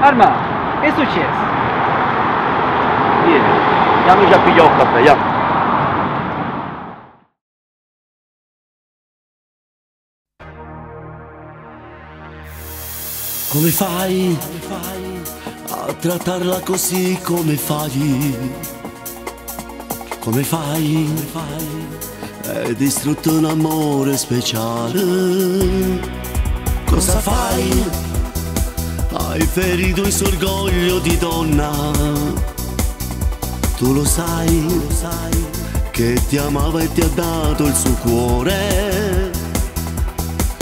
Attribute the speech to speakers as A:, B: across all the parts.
A: Arma, che è successo? Vieni, andiamo già a pigliare un caffè, andiamo.
B: Come fai a trattarla così come fai? Come fai? È distrutto un amore speciale. Cosa fai? Hai ferito il suo orgoglio di donna. Tu lo sai, lo sai che ti amava e ti ha dato il suo cuore.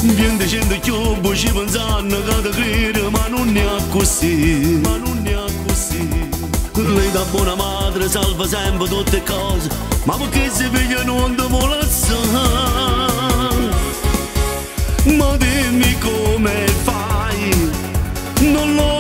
B: Viene dicendo che io ci pensando che ti credo ma non è così Ma non è così Lei da buona madre salva sempre tutte cose Ma perché si piglia non ti Ma dimmi come fai Non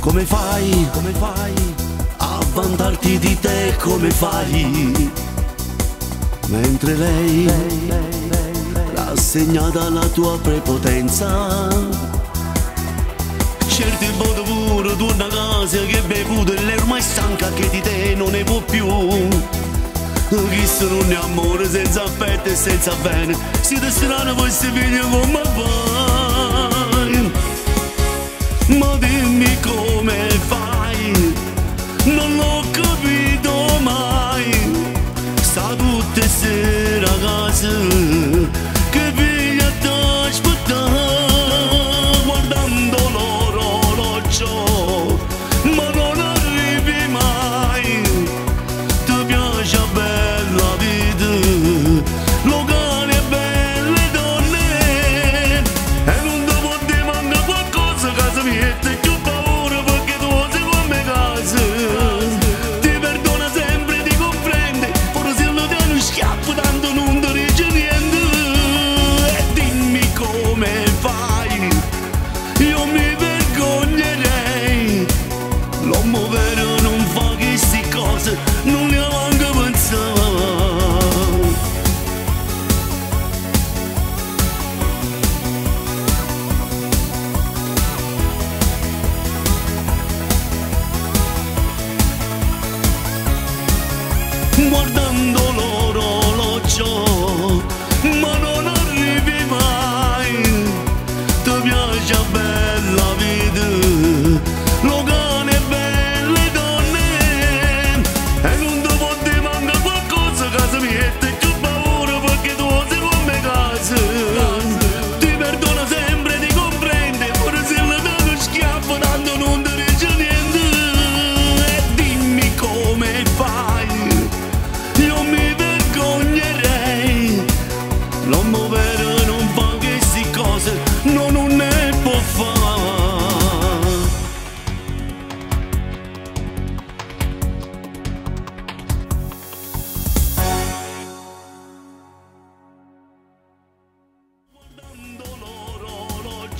B: Come fai, come fai a vantarti di te, come fai? Mentre lei, rassegnata alla tua prepotenza, Certo il voto pure torna a casa che bevuto e lei ormai stanca che di te non ne può più. Questo non è amore senza affetto e senza bene? Siete strani questi figli come fai ず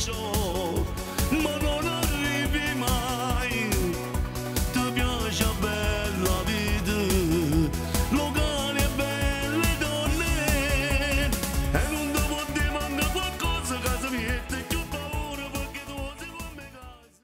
B: joy.